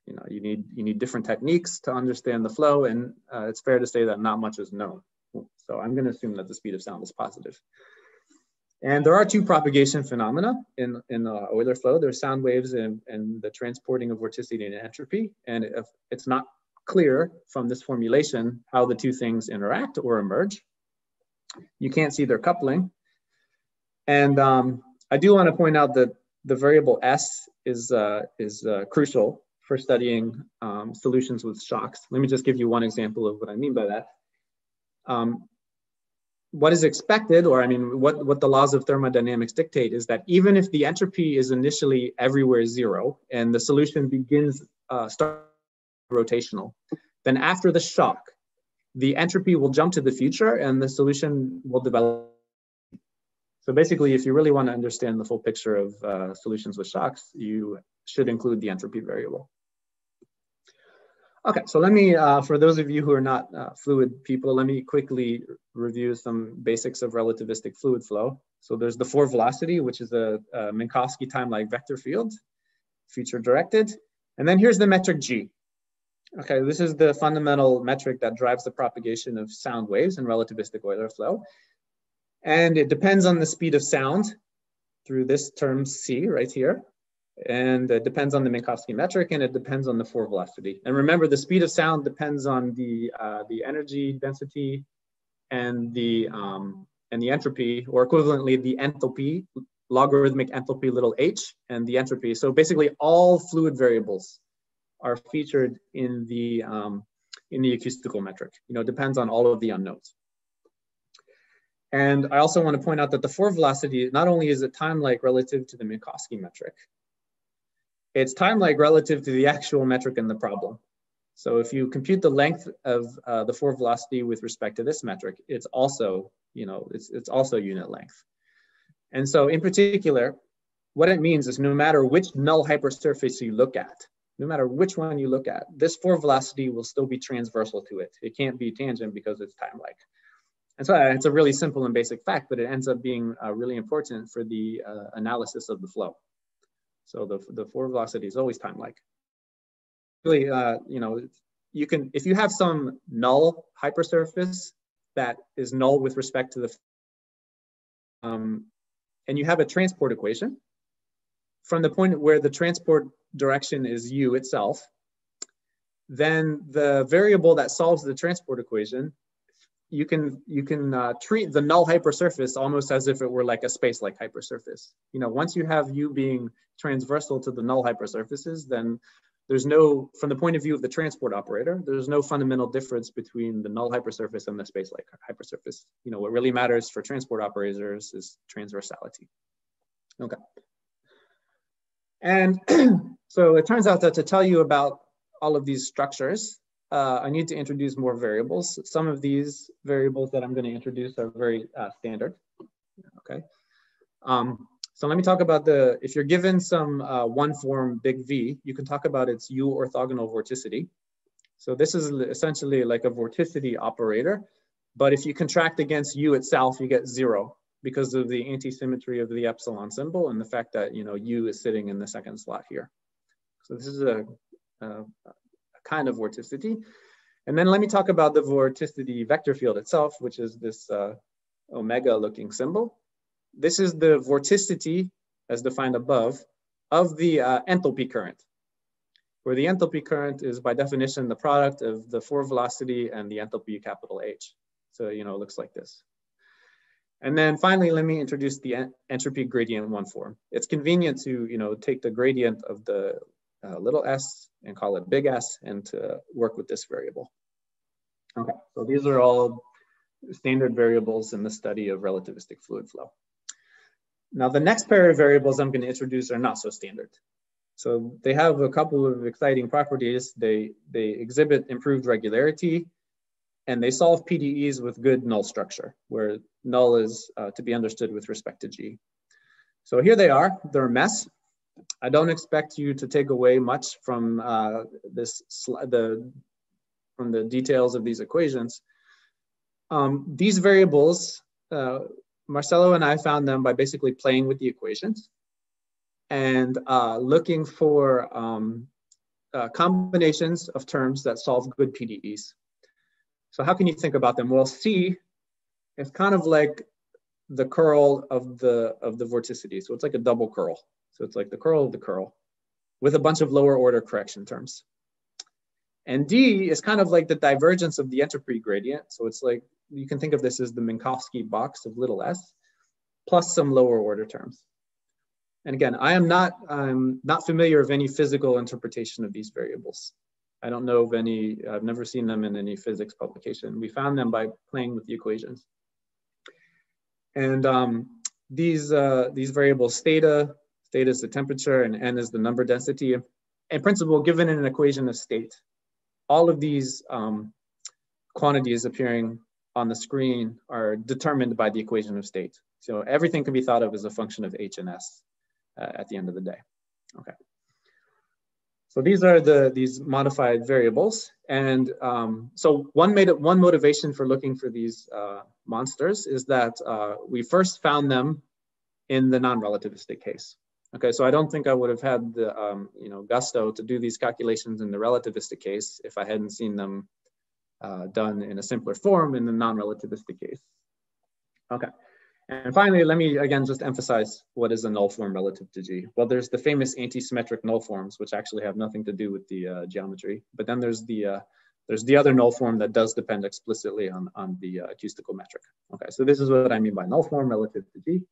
you know, you need, you need different techniques to understand the flow and uh, it's fair to say that not much is known. So I'm gonna assume that the speed of sound is positive. And there are two propagation phenomena in, in uh, Euler flow. There's sound waves and, and the transporting of vorticity and entropy. And if it's not clear from this formulation how the two things interact or emerge. You can't see their coupling. And um, I do want to point out that the variable S is, uh, is uh, crucial for studying um, solutions with shocks. Let me just give you one example of what I mean by that. Um, what is expected, or I mean, what, what the laws of thermodynamics dictate is that even if the entropy is initially everywhere zero and the solution begins, uh, start rotational, then after the shock, the entropy will jump to the future and the solution will develop. So basically, if you really want to understand the full picture of uh, solutions with shocks, you should include the entropy variable. Okay, so let me, uh, for those of you who are not uh, fluid people, let me quickly review some basics of relativistic fluid flow. So there's the four velocity, which is a, a Minkowski time-like vector field, future directed. And then here's the metric G. Okay, this is the fundamental metric that drives the propagation of sound waves in relativistic Euler flow. And it depends on the speed of sound through this term C right here and it depends on the Minkowski metric and it depends on the four velocity. And remember, the speed of sound depends on the uh, the energy density and the um, and the entropy, or equivalently the enthalpy, logarithmic enthalpy little h, and the entropy. So basically, all fluid variables are featured in the um, in the acoustical metric. You know, depends on all of the unknowns. And I also want to point out that the four velocity, not only is it time-like relative to the Minkowski metric, it's time-like relative to the actual metric in the problem. So if you compute the length of uh, the four velocity with respect to this metric, it's also, you know, it's, it's also unit length. And so in particular, what it means is no matter which null hypersurface you look at, no matter which one you look at, this four velocity will still be transversal to it. It can't be tangent because it's time-like. And so it's a really simple and basic fact, but it ends up being uh, really important for the uh, analysis of the flow. So the, the four velocity is always time-like. Really, uh, you know, you can, if you have some null hypersurface that is null with respect to the, um, and you have a transport equation, from the point where the transport direction is u itself, then the variable that solves the transport equation you can you can uh, treat the null hypersurface almost as if it were like a space-like hypersurface. You know, once you have u being transversal to the null hypersurfaces, then there's no, from the point of view of the transport operator, there's no fundamental difference between the null hypersurface and the space-like hypersurface. You know, what really matters for transport operators is transversality. Okay. And so it turns out that to tell you about all of these structures, uh, I need to introduce more variables. Some of these variables that I'm going to introduce are very uh, standard. Okay. Um, so let me talk about the, if you're given some uh, one form big V, you can talk about its U orthogonal vorticity. So this is essentially like a vorticity operator, but if you contract against U itself, you get zero because of the anti-symmetry of the epsilon symbol and the fact that, you know, U is sitting in the second slot here. So this is a, a kind of vorticity. And then let me talk about the vorticity vector field itself, which is this uh, omega looking symbol. This is the vorticity as defined above of the uh, enthalpy current, where the enthalpy current is by definition the product of the four velocity and the enthalpy capital H. So, you know, it looks like this. And then finally, let me introduce the entropy gradient one form. It's convenient to, you know, take the gradient of the uh, little s and call it big S and to work with this variable. Okay, so these are all standard variables in the study of relativistic fluid flow. Now the next pair of variables I'm going to introduce are not so standard. So they have a couple of exciting properties. They, they exhibit improved regularity and they solve PDEs with good null structure, where null is uh, to be understood with respect to G. So here they are, they're a mess. I don't expect you to take away much from uh, this the from the details of these equations. Um, these variables, uh, Marcelo and I found them by basically playing with the equations and uh, looking for um, uh, combinations of terms that solve good PDEs. So how can you think about them? Well, C is kind of like the curl of the of the vorticity. So it's like a double curl. So it's like the curl of the curl with a bunch of lower order correction terms. And D is kind of like the divergence of the entropy gradient. So it's like, you can think of this as the Minkowski box of little s, plus some lower order terms. And again, I am not, I'm not familiar of any physical interpretation of these variables. I don't know of any, I've never seen them in any physics publication. We found them by playing with the equations. And um, these, uh, these variables, theta, theta is the temperature and n is the number density. In principle, given an equation of state, all of these um, quantities appearing on the screen are determined by the equation of state. So everything can be thought of as a function of h and s uh, at the end of the day. Okay. So these are the these modified variables, and um, so one made it one motivation for looking for these uh, monsters is that uh, we first found them in the non-relativistic case. Okay, so I don't think I would have had the um, you know gusto to do these calculations in the relativistic case if I hadn't seen them uh, done in a simpler form in the non-relativistic case. Okay, and finally, let me again just emphasize what is a null form relative to G. Well, there's the famous anti-symmetric null forms, which actually have nothing to do with the uh, geometry, but then there's the uh, there's the other null form that does depend explicitly on, on the uh, acoustical metric. Okay, so this is what I mean by null form relative to G.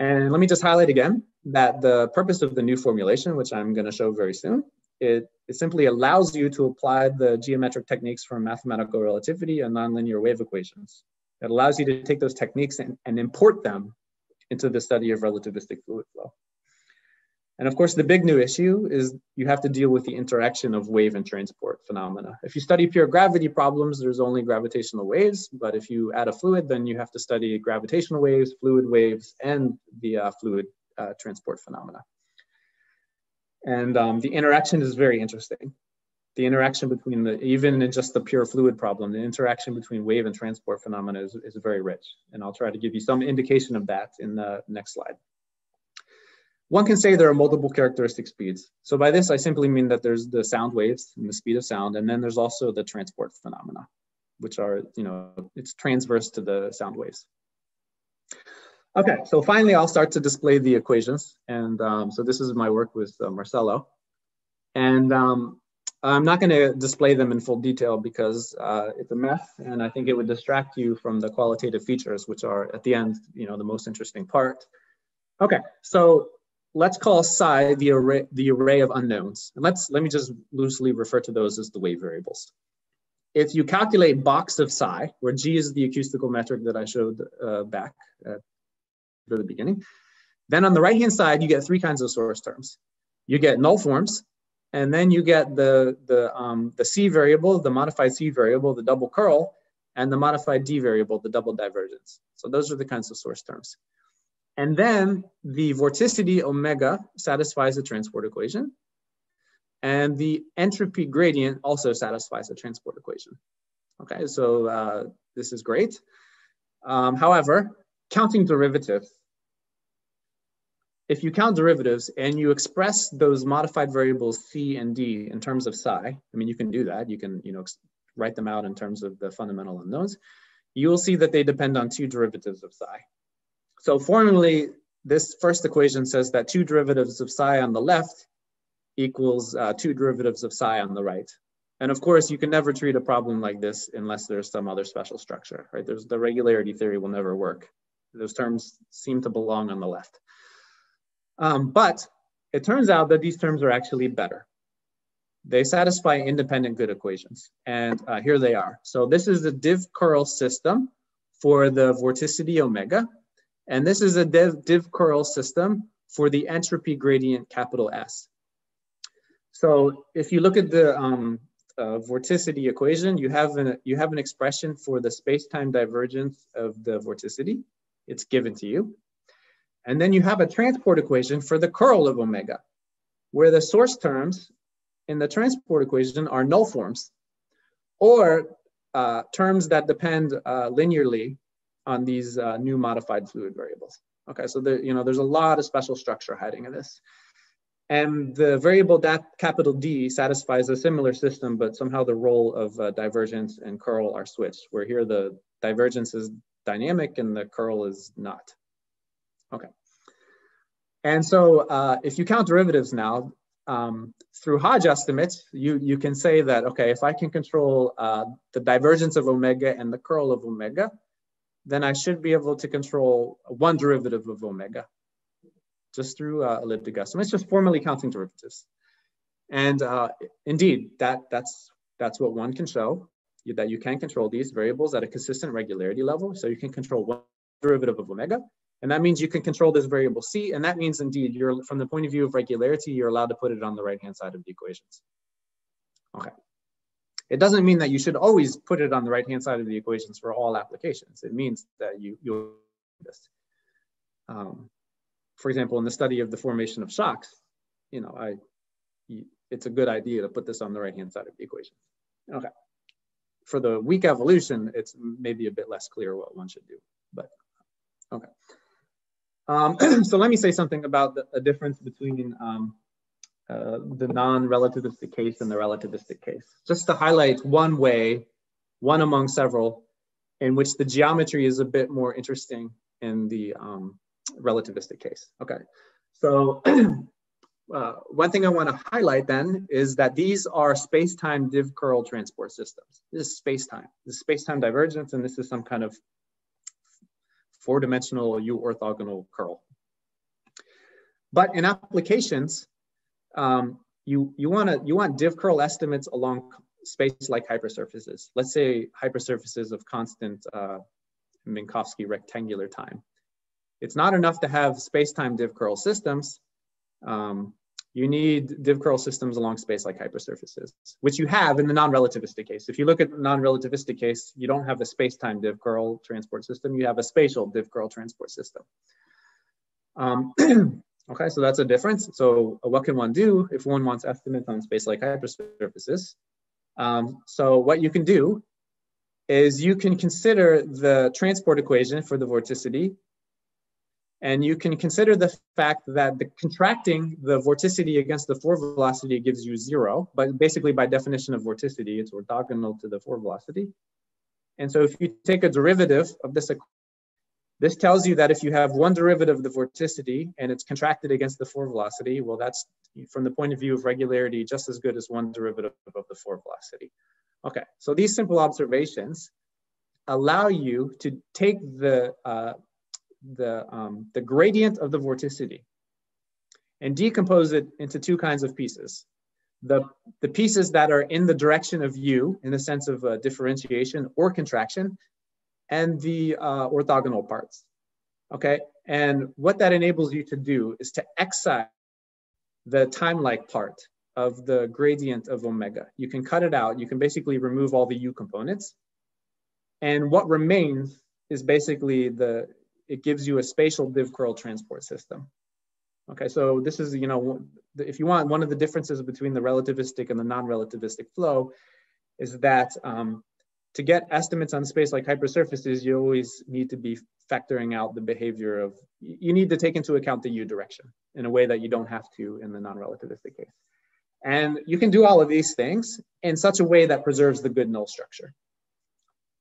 And let me just highlight again that the purpose of the new formulation, which I'm going to show very soon, it, it simply allows you to apply the geometric techniques from mathematical relativity and nonlinear wave equations. It allows you to take those techniques and, and import them into the study of relativistic fluid flow. And of course, the big new issue is you have to deal with the interaction of wave and transport phenomena. If you study pure gravity problems, there's only gravitational waves, but if you add a fluid, then you have to study gravitational waves, fluid waves, and the uh, fluid uh, transport phenomena. And um, the interaction is very interesting. The interaction between the, even in just the pure fluid problem, the interaction between wave and transport phenomena is, is very rich. And I'll try to give you some indication of that in the next slide. One can say there are multiple characteristic speeds. So by this, I simply mean that there's the sound waves and the speed of sound, and then there's also the transport phenomena, which are, you know, it's transverse to the sound waves. Okay, so finally, I'll start to display the equations. And um, so this is my work with uh, Marcelo. And um, I'm not going to display them in full detail because uh, it's a mess, and I think it would distract you from the qualitative features, which are at the end, you know, the most interesting part. Okay, so let's call psi the array, the array of unknowns. And let's, let me just loosely refer to those as the wave variables. If you calculate box of psi, where G is the acoustical metric that I showed uh, back at the beginning, then on the right-hand side, you get three kinds of source terms. You get null forms, and then you get the, the, um, the C variable, the modified C variable, the double curl, and the modified D variable, the double divergence. So those are the kinds of source terms. And then the vorticity omega satisfies the transport equation. And the entropy gradient also satisfies the transport equation. Okay, so uh, this is great. Um, however, counting derivatives, if you count derivatives and you express those modified variables C and D in terms of psi, I mean, you can do that. You can, you know, write them out in terms of the fundamental unknowns. You will see that they depend on two derivatives of psi. So formally, this first equation says that two derivatives of psi on the left equals uh, two derivatives of psi on the right. And of course, you can never treat a problem like this unless there's some other special structure, right? There's the regularity theory will never work. Those terms seem to belong on the left. Um, but it turns out that these terms are actually better. They satisfy independent good equations. And uh, here they are. So this is the div curl system for the vorticity omega. And this is a div, div curl system for the entropy gradient capital S. So if you look at the um, uh, vorticity equation, you have, an, you have an expression for the space-time divergence of the vorticity. It's given to you. And then you have a transport equation for the curl of omega, where the source terms in the transport equation are null forms, or uh, terms that depend uh, linearly on these uh, new modified fluid variables. Okay, so there, you know, there's a lot of special structure hiding in this. And the variable that capital D satisfies a similar system, but somehow the role of uh, divergence and curl are switched, where here the divergence is dynamic and the curl is not. Okay. And so uh, if you count derivatives now, um, through Hodge estimates, you, you can say that, okay, if I can control uh, the divergence of omega and the curl of omega, then I should be able to control one derivative of omega just through uh, elliptic estimates, just formally counting derivatives. And uh, indeed, that, that's, that's what one can show, that you can control these variables at a consistent regularity level. So you can control one derivative of omega, and that means you can control this variable c, and that means indeed, you're from the point of view of regularity, you're allowed to put it on the right-hand side of the equations. Okay. It doesn't mean that you should always put it on the right-hand side of the equations for all applications. It means that you, you'll this. Um, for example, in the study of the formation of shocks, you know, I, it's a good idea to put this on the right-hand side of the equation. Okay. For the weak evolution, it's maybe a bit less clear what one should do, but okay. Um, so let me say something about the, difference between um, uh, the non-relativistic case and the relativistic case. Just to highlight one way, one among several, in which the geometry is a bit more interesting in the um, relativistic case. Okay, so uh, one thing I want to highlight then is that these are space-time div curl transport systems. This is space-time. This is space-time divergence, and this is some kind of four-dimensional U orthogonal curl. But in applications, um, you you want to you want div curl estimates along space-like hypersurfaces. Let's say hypersurfaces of constant uh, Minkowski rectangular time. It's not enough to have space-time div curl systems. Um, you need div curl systems along space-like hypersurfaces, which you have in the non-relativistic case. If you look at the non-relativistic case, you don't have a space-time div curl transport system, you have a spatial div curl transport system. Um, okay, so that's a difference. So what can one do if one wants estimates on space-like hypersurfaces? Um, so what you can do is you can consider the transport equation for the vorticity and you can consider the fact that the contracting the vorticity against the four velocity gives you zero, but basically by definition of vorticity, it's orthogonal to the four velocity. And so if you take a derivative of this, this tells you that if you have one derivative of the vorticity and it's contracted against the four velocity, well, that's from the point of view of regularity, just as good as one derivative of the four velocity. Okay, so these simple observations allow you to take the uh, the, um, the gradient of the vorticity and decompose it into two kinds of pieces. The, the pieces that are in the direction of u in the sense of uh, differentiation or contraction and the uh, orthogonal parts, okay? And what that enables you to do is to excise the time-like part of the gradient of omega. You can cut it out. You can basically remove all the u components. And what remains is basically the it gives you a spatial div curl transport system. Okay, so this is, you know, if you want, one of the differences between the relativistic and the non-relativistic flow is that um, to get estimates on space like hypersurfaces, you always need to be factoring out the behavior of, you need to take into account the u direction in a way that you don't have to in the non-relativistic case. And you can do all of these things in such a way that preserves the good null structure.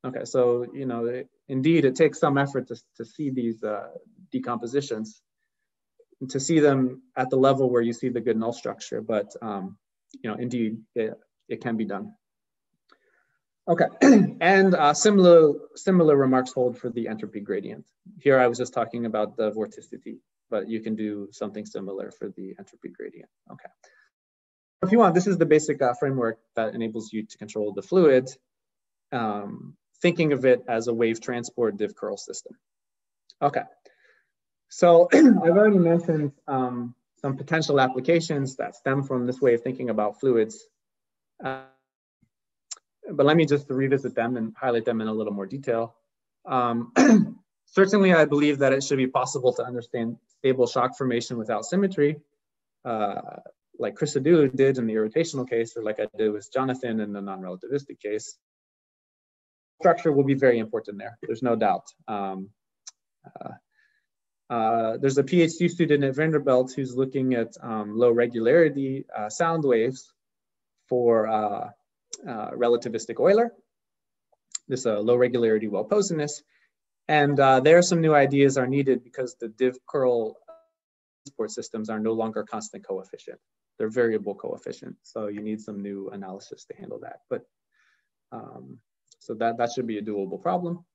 Okay, so, you know, it, indeed, it takes some effort to, to see these uh, decompositions, to see them at the level where you see the good null structure, but, um, you know, indeed, it, it can be done. Okay, and uh, similar, similar remarks hold for the entropy gradient. Here I was just talking about the vorticity, but you can do something similar for the entropy gradient. Okay. If you want, this is the basic uh, framework that enables you to control the fluid. Um, thinking of it as a wave transport div curl system. Okay, so I've already mentioned um, some potential applications that stem from this way of thinking about fluids. Uh, but let me just revisit them and highlight them in a little more detail. Um, certainly, I believe that it should be possible to understand stable shock formation without symmetry, uh, like Christodoulou did in the irrotational case, or like I did with Jonathan in the non-relativistic case structure will be very important there. There's no doubt. Um, uh, Uh, there's a PhD student at Vanderbilt who's looking at um, low regularity uh, sound waves for uh, uh relativistic Euler. This uh, low regularity well posedness. And uh, there some new ideas are needed because the div curl transport systems are no longer constant coefficient. They're variable coefficient. So you need some new analysis to handle that. But um, so that, that should be a doable problem.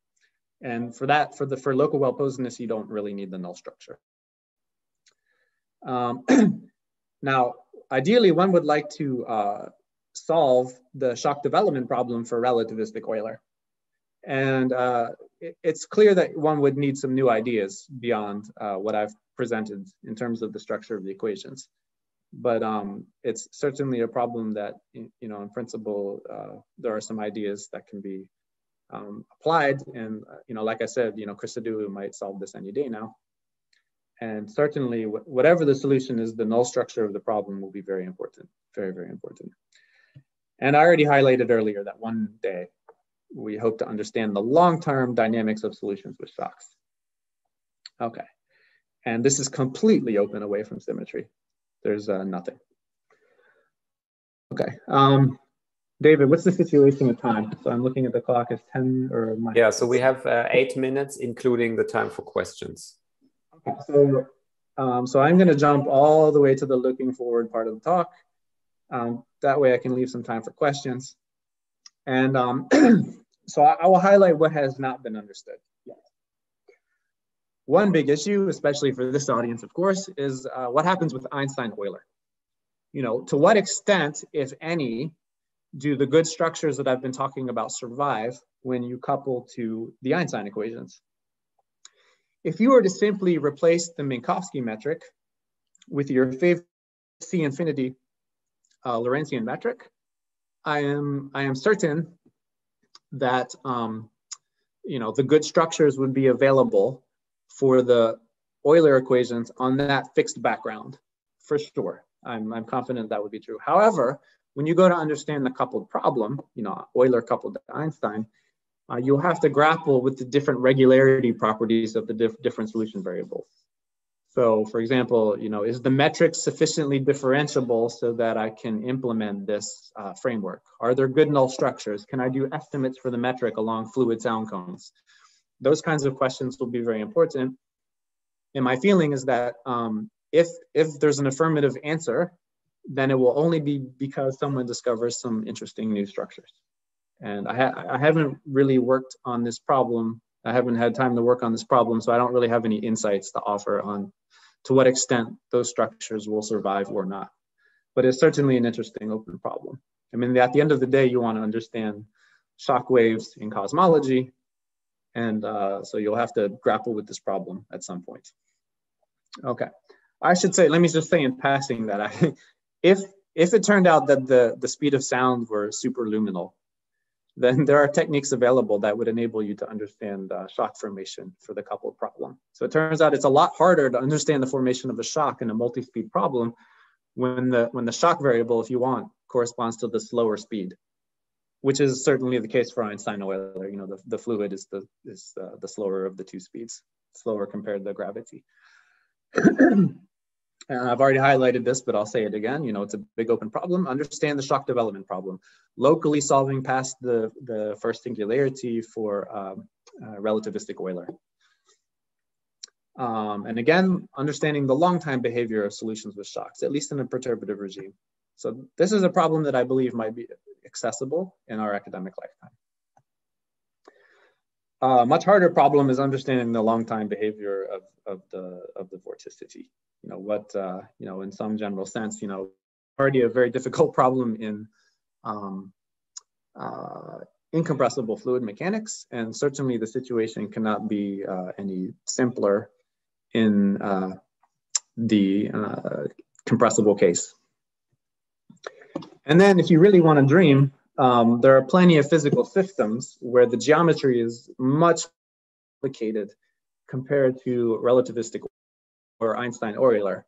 And for that, for the for local well posedness, you don't really need the null structure. Um, now, ideally, one would like to uh, solve the shock development problem for relativistic Euler. And uh, it, it's clear that one would need some new ideas beyond uh, what I've presented in terms of the structure of the equations. But um, it's certainly a problem that, you know, in principle, uh, there are some ideas that can be um, applied. And, uh, you know, like I said, you know, Christodoulou might solve this any day now. And certainly whatever the solution is, the null structure of the problem will be very important, very, very important. And I already highlighted earlier that one day we hope to understand the long-term dynamics of solutions with shocks. Okay, and this is completely open away from symmetry. There's uh, nothing. Okay, um, David, what's the situation with time? So I'm looking at the clock, it's 10 or Yeah, so we have uh, eight minutes, including the time for questions. Okay, so, um, so I'm gonna jump all the way to the looking forward part of the talk. Um, that way I can leave some time for questions. And um, so I, I, will highlight what has not been understood. One big issue, especially for this audience, of course, is uh, what happens with Einstein-Euler. You know, to what extent, if any, do the good structures that I've been talking about survive when you couple to the Einstein equations? If you were to simply replace the Minkowski metric with your favorite C infinity uh, Lorentzian metric, I am, I am certain that um, you know the good structures would be available for the Euler equations on that fixed background, for sure. I'm, I'm confident that would be true. However, when you go to understand the coupled problem, you know, Euler coupled to Einstein, uh, you'll have to grapple with the different regularity properties of the diff different solution variables. So for example, you know, is the metric sufficiently differentiable so that I can implement this uh, framework? Are there good null structures? Can I do estimates for the metric along fluid sound cones? Those kinds of questions will be very important. And my feeling is that um, if, if there's an affirmative answer, then it will only be because someone discovers some interesting new structures. And I, ha I haven't really worked on this problem. I haven't had time to work on this problem, so I don't really have any insights to offer on to what extent those structures will survive or not. But it's certainly an interesting open problem. I mean, at the end of the day, you want to understand shock waves in cosmology. And uh, so you'll have to grapple with this problem at some point. Okay, I should say, let me just say in passing that I, if, if it turned out that the, the speed of sound were superluminal, then there are techniques available that would enable you to understand uh, shock formation for the coupled problem. So it turns out it's a lot harder to understand the formation of a shock in a multi-speed problem when the, when the shock variable, if you want, corresponds to the slower speed, which is certainly the case for Einstein-Euler. You know, the, the fluid is, the, is uh, the slower of the two speeds, slower compared to gravity. And I've already highlighted this, but I'll say it again. You know, it's a big open problem. Understand the shock development problem. Locally solving past the, the first singularity for um, uh, relativistic Euler. Um, and again, understanding the long time behavior of solutions with shocks, at least in a perturbative regime. So this is a problem that I believe might be accessible in our academic lifetime. A uh, much harder problem is understanding the long time behavior of, of the of the vorticity you know, what, uh, you know, in some general sense, you know, already a very difficult problem in um, uh, incompressible fluid mechanics. And certainly the situation cannot be uh, any simpler in uh, the uh, compressible case. And then if you really want to dream, um, there are plenty of physical systems where the geometry is much complicated compared to relativistic or Einstein Euler.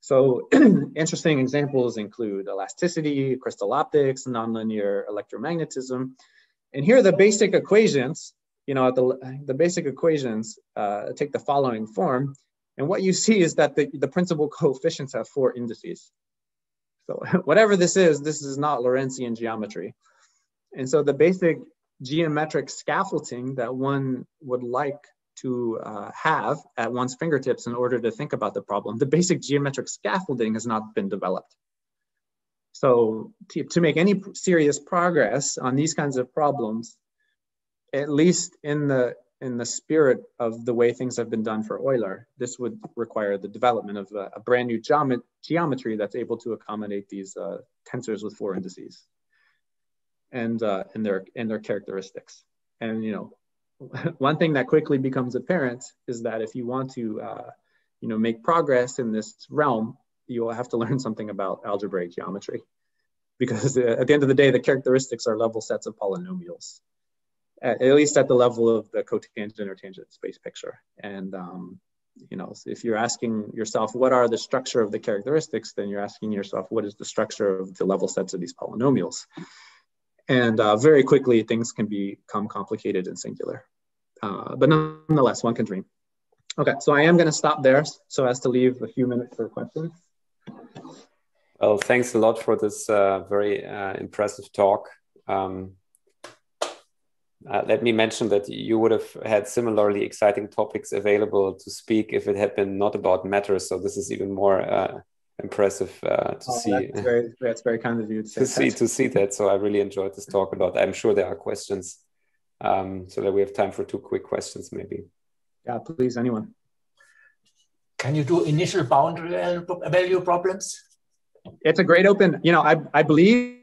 So interesting examples include elasticity, crystal optics, nonlinear electromagnetism. And here are the basic equations, you know, the, the basic equations uh, take the following form. And what you see is that the, the principal coefficients have four indices. So whatever this is, this is not Lorentzian geometry. And so the basic geometric scaffolding that one would like to uh, have at one's fingertips in order to think about the problem, the basic geometric scaffolding has not been developed. So to, to make any serious progress on these kinds of problems, at least in the in the spirit of the way things have been done for Euler, this would require the development of a, a brand new geomet geometry that's able to accommodate these uh, tensors with four indices and uh, and their and their characteristics. And you know, one thing that quickly becomes apparent is that if you want to uh, you know make progress in this realm, you will have to learn something about algebraic geometry, because uh, at the end of the day, the characteristics are level sets of polynomials at, at least at the level of the cotangent or tangent space picture. And um, you know, if you're asking yourself, what are the structure of the characteristics, then you're asking yourself, what is the structure of the level sets of these polynomials? And uh, very quickly, things can become complicated and singular. Uh, but nonetheless, one can dream. Okay, so I am going to stop there so as to leave a few minutes for questions. Well, thanks a lot for this uh, very uh, impressive talk. Um, uh, let me mention that you would have had similarly exciting topics available to speak if it had been not about matters. So this is even more uh, impressive uh, to oh, see. That's very, that's very kind of you to, to see to see that. So I really enjoyed this talk a lot. I'm sure there are questions, um, so that we have time for two quick questions, maybe. Yeah, please, anyone. Can you do initial boundary value problems? It's a great open. You know, I I believe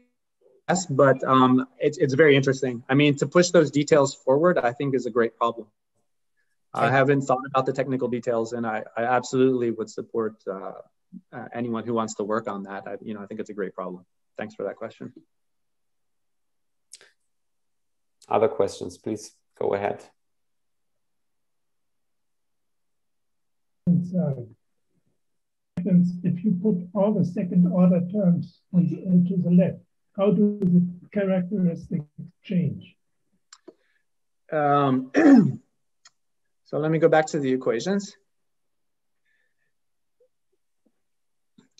yes, but um, it's, it's very interesting. I mean, to push those details forward, I think is a great problem. I haven't thought about the technical details, and I, I absolutely would support uh, uh, anyone who wants to work on that. I, you know, I think it's a great problem. Thanks for that question. Other questions, please go ahead. If you put all the second order terms on the, to the left, how do the characteristics change? Um, so let me go back to the equations.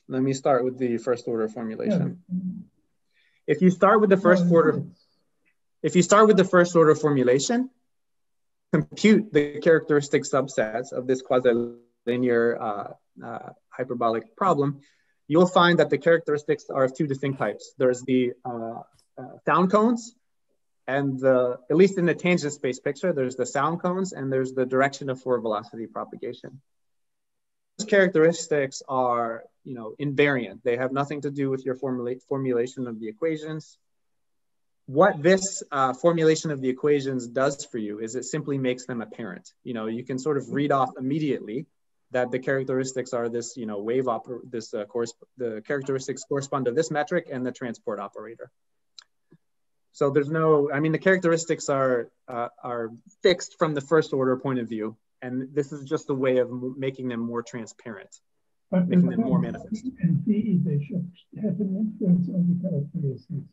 Let me start with the first order formulation. Yeah. If you start with the first order, if you start with the first order formulation, compute the characteristic subsets of this quasi-linear uh, uh, hyperbolic problem, you'll find that the characteristics are of two distinct types. There's the uh, uh, sound cones, and the, at least in the tangent space picture, there's the sound cones and there's the direction of four velocity propagation. Those characteristics are, you know, invariant. They have nothing to do with your formula formulation of the equations. What this uh, formulation of the equations does for you is it simply makes them apparent. You know, you can sort of read off immediately that the characteristics are this, you know, wave oper this uh, course, the characteristics correspond to this metric and the transport operator. So there's no, I mean, the characteristics are uh, are fixed from the first order point of view, and this is just a way of making them more transparent, but making them more manifest. And D, they should have an influence on the characteristics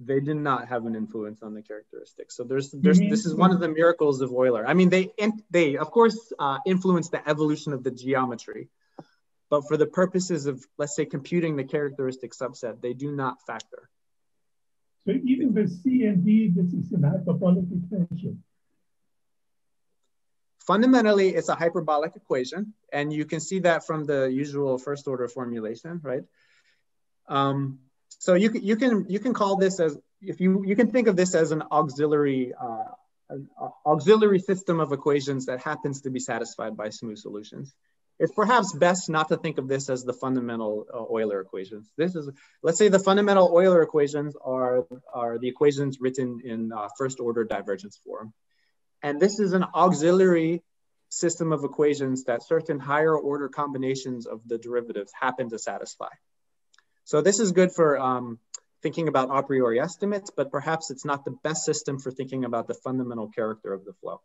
they did not have an influence on the characteristics. So there's there's this is one of the miracles of Euler. I mean, they they of course uh, influence the evolution of the geometry, but for the purposes of let's say computing the characteristic subset, they do not factor. So even with C and D, this is an hyperbolic equation. Fundamentally, it's a hyperbolic equation, and you can see that from the usual first order formulation, right? Um, so you can you can you can call this as if you you can think of this as an auxiliary uh, an auxiliary system of equations that happens to be satisfied by smooth solutions. It's perhaps best not to think of this as the fundamental uh, Euler equations. This is, let's say the fundamental Euler equations are, are the equations written in uh, first order divergence form. And this is an auxiliary system of equations that certain higher order combinations of the derivatives happen to satisfy. So this is good for um, thinking about a priori estimates, but perhaps it's not the best system for thinking about the fundamental character of the flow.